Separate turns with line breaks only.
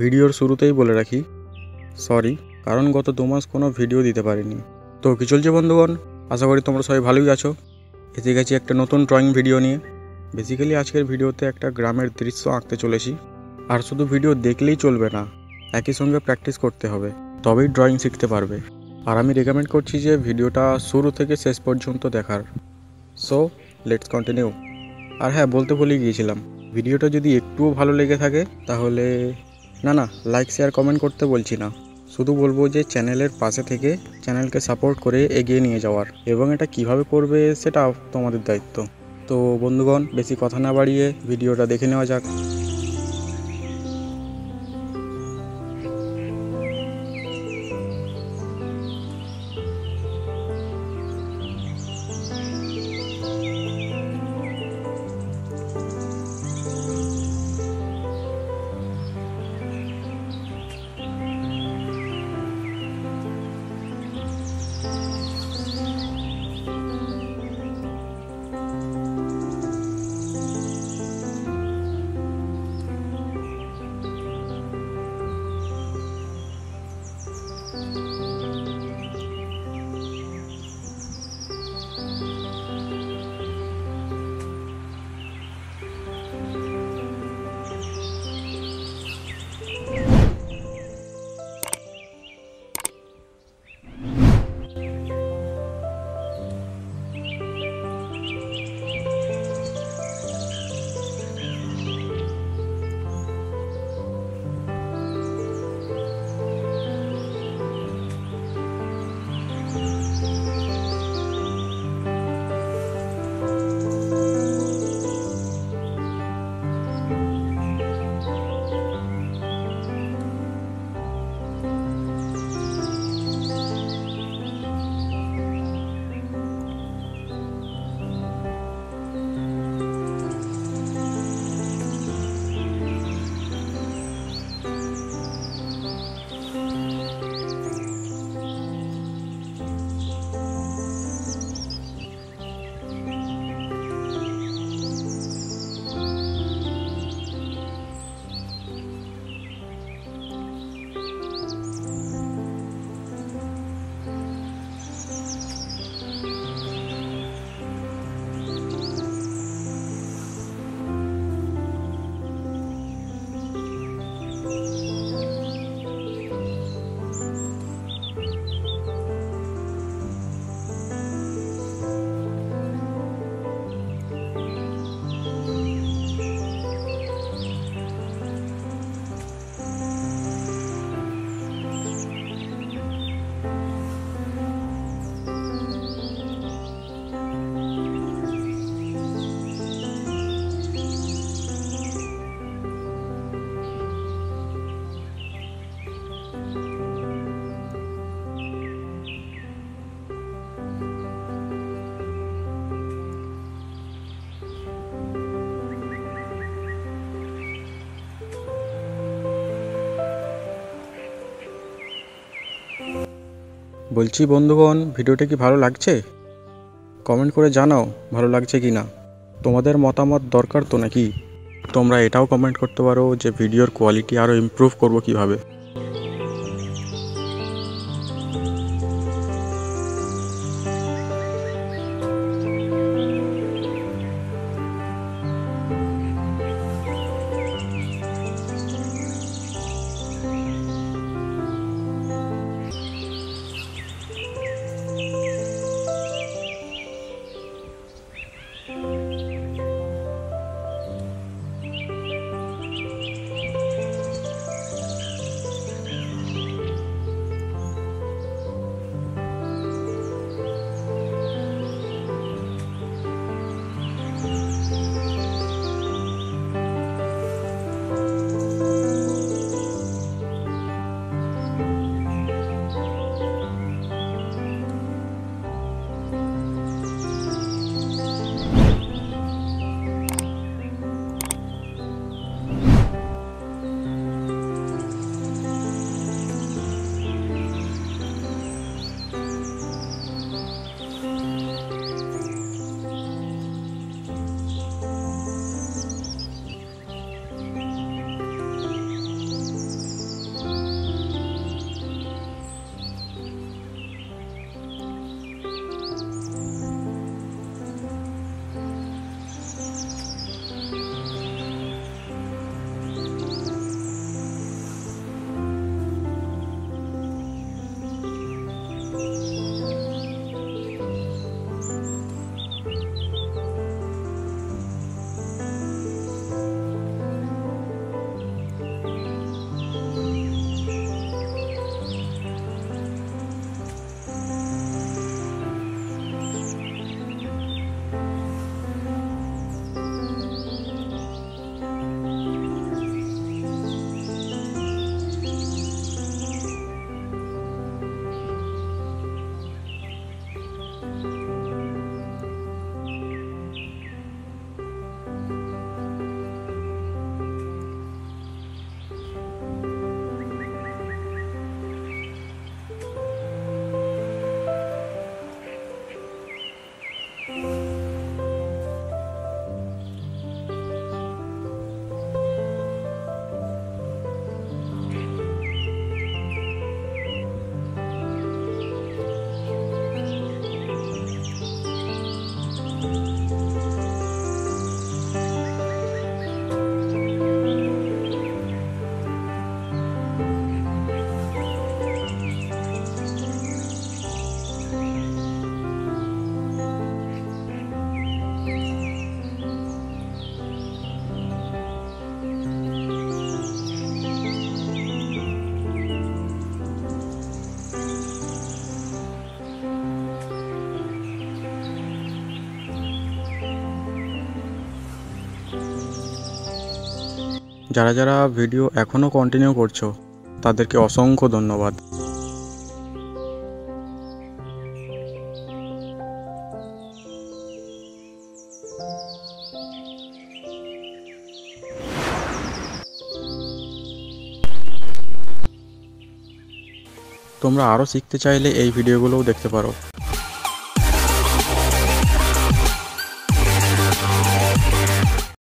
ভিডিওর শুরুতেই বলে রাখি সরি কারণ গত দু মাস কোনো ভিডিও দিতে পারিনি। তো কি চলছে বন্ধুগণ? আশা করি তোমরা সবাই ভালোই আছো। এসে গেছি একটা নতুন ড্রয়িং ভিডিও নিয়ে। বেসিক্যালি আজকের ভিডিওতে একটা গ্রামের দৃশ্য আঁকতে চলেছি। আর শুধু ভিডিও দেখলেই চলবে না, একই সঙ্গে প্র্যাকটিস করতে হবে, তবেই ড্রয়িং শিখতে পারবে। আর আমি রেকমেন্ড করছি যে ভিডিওটা শুরু থেকে শেষ পর্যন্ত দেখার। সো লেটস কন্টিনিউ আর হ্যাঁ বলতে ভুলে গিয়েছিলাম ভিডিওটা যদি একটুও ভালো লেগে থাকে, তাহলে না না লাইক শেয়ার কমেন্ট করতে বলছি না। শুধু বলব যে চ্যানেলের পাশে থেকে চ্যানেলকে সাপোর্ট করে এগিয়ে নিয়ে যাওয়ার। এবং এটা কীভাবে করবে সেটা তোমাদের দায়িত্ব। তো বন্ধুগণ, বেশি কথা না বাড়িয়ে ভিডিওটা দেখে নেওয়া যাক। বলছি, বন্ধুগণ, ভিডিওটি কি ভালো লাগছে? কমেন্ট করে জানাও, ভালো লাগছে কি না তোমাদের মতামত দরকার তো নাকি? তোমরা এটাও কমেন্ট করতে পারো যে ভিডিওর কোয়ালিটি আরও ইম্প্রুভ করব কীভাবে। যারা যারা ভিডিও এখনও কন্টিনিউ করছ, তাদেরকে অসংখ্য ধন্যবাদ। তোমরা আরও শিখতে চাইলে এই ভিডিওগুলোও দেখতে পারো।